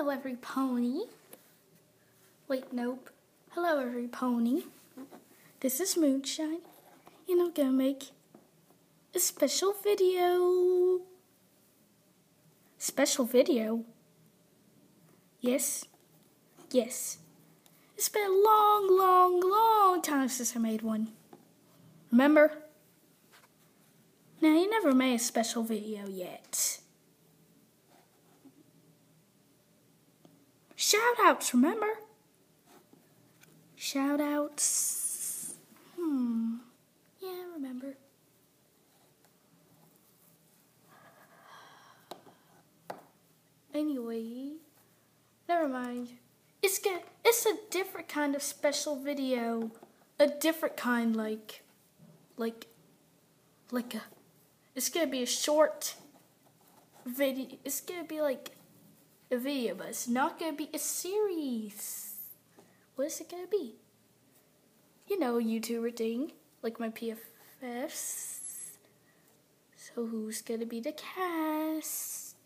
Hello, every pony. Wait, nope. Hello, every pony. This is Moonshine, and I'm gonna make a special video. Special video? Yes, yes. It's been a long, long, long time since I made one. Remember? Now, you never made a special video yet. Shout outs, remember? Shoutouts. Hmm. Yeah, remember. Anyway, never mind. It's get it's a different kind of special video. A different kind like like like a it's gonna be a short video it's gonna be like a video, but it's not gonna be a series. What is it gonna be? You know, a YouTuber thing, like my PFS. So who's gonna be the cast?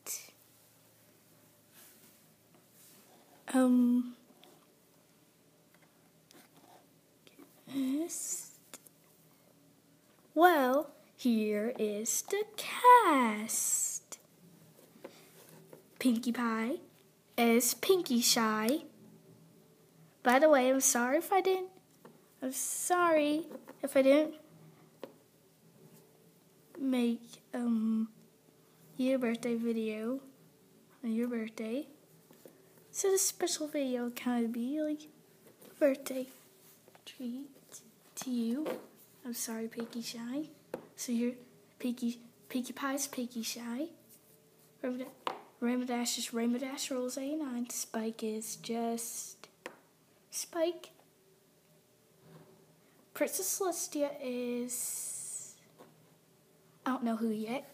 Um. Cast. Well, here is the cast. Pinkie Pie is Pinkie Shy. By the way, I'm sorry if I didn't. I'm sorry if I didn't make um your birthday video on your birthday. So this special video kind of be like birthday treat to you. I'm sorry, Pinkie Shy. So here, Pinkie, Pinkie Pie's Pinkie Shy. Rainbow, Rainbow Dash is Rainbow Dash Rules 89. Spike is just Spike. Princess Celestia is. I don't know who yet.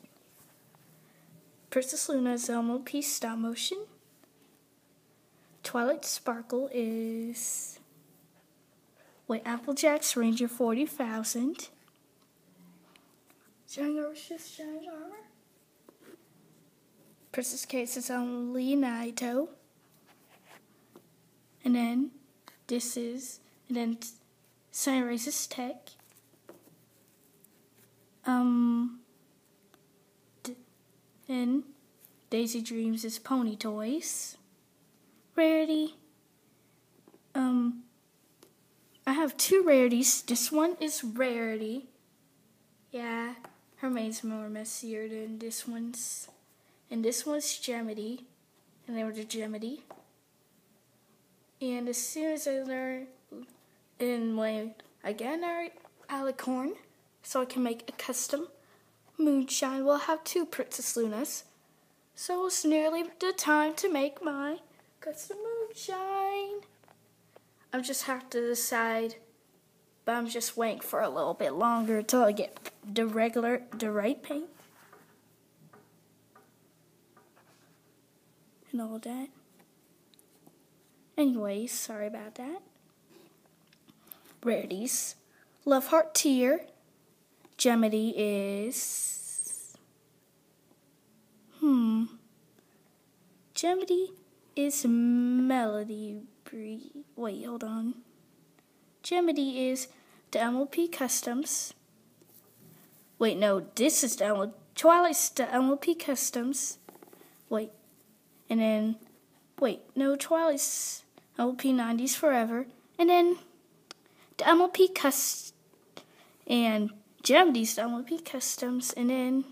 Princess Luna is Elmo P stop motion. Twilight Sparkle is. Wait, Applejack's Ranger 40,000. Django Shift Giant Armor. Princess Case is only Naito. And then this is, and then Sunrise's Tech. Um, and Daisy Dreams is Pony Toys. Rarity. Um, I have two rarities. This one is Rarity. Yeah, her mane's more messier than this one's. And this one's Gemity. And they were the Gemity. And as soon as I learn, and when I get an alicorn, so I can make a custom moonshine, we'll have two Princess Lunas. So it's nearly the time to make my custom moonshine. I just have to decide, but I'm just waiting for a little bit longer until I get the regular, the right paint. And all that. Anyways, sorry about that. Rarities. Love Heart Tear. Gemity is. Hmm. Gemity is Melody. Wait, hold on. Gemity is the MLP Customs. Wait, no, this is the MLP. Twilight's the MLP Customs. Wait. And then, wait, no, Twilight's MLP 90s Forever. And then the MLP Cust and Gemity's the MLP Customs. And then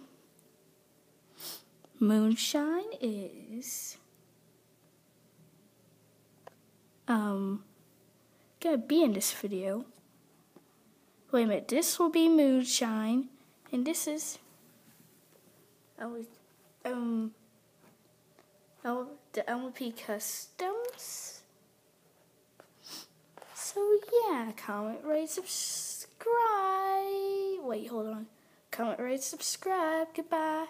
Moonshine is um gonna be in this video. Wait a minute, this will be Moonshine, and this is I was um The LP Customs. So yeah, comment, rate, subscribe. Wait, hold on. Comment, rate, subscribe. Goodbye.